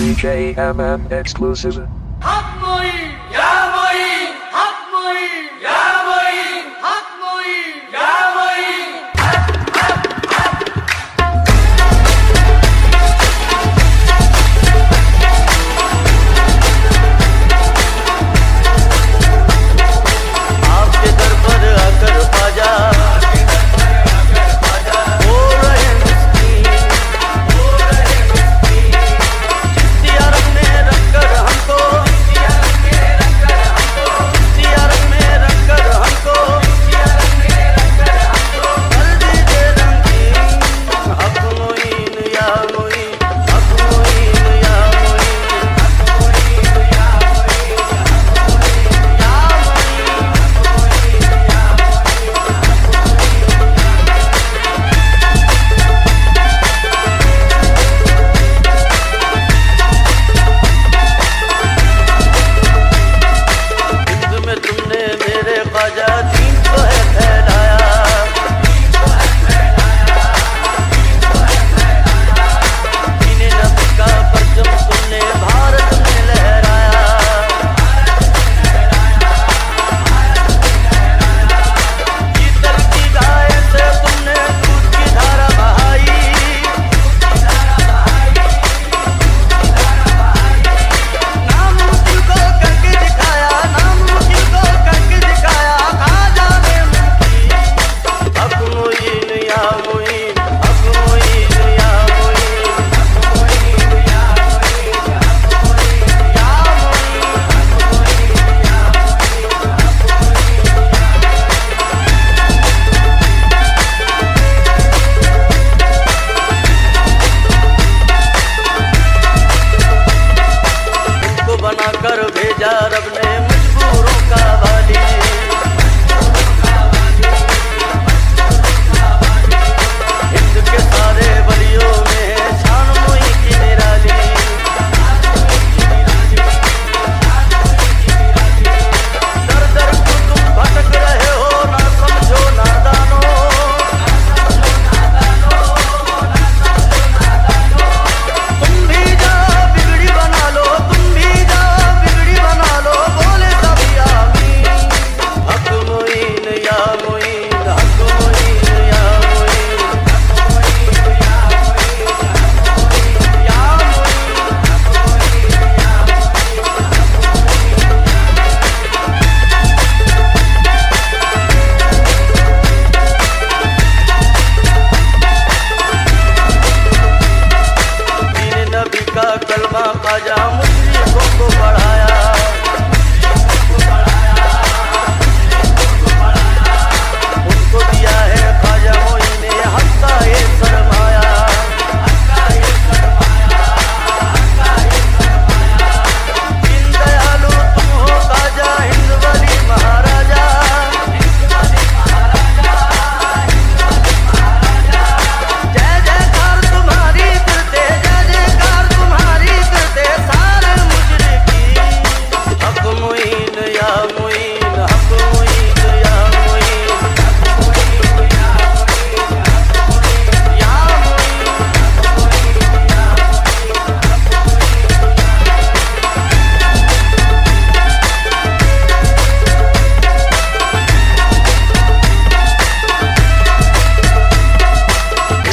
DJ MM exclusive.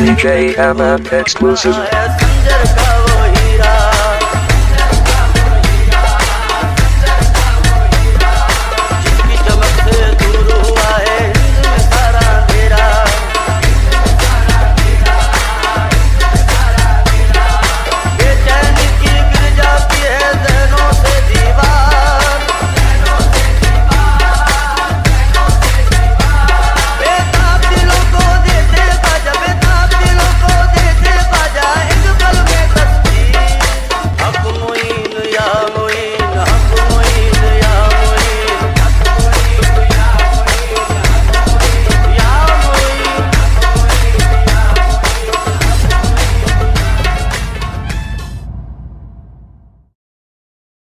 DJ MM exclusive.